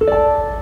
you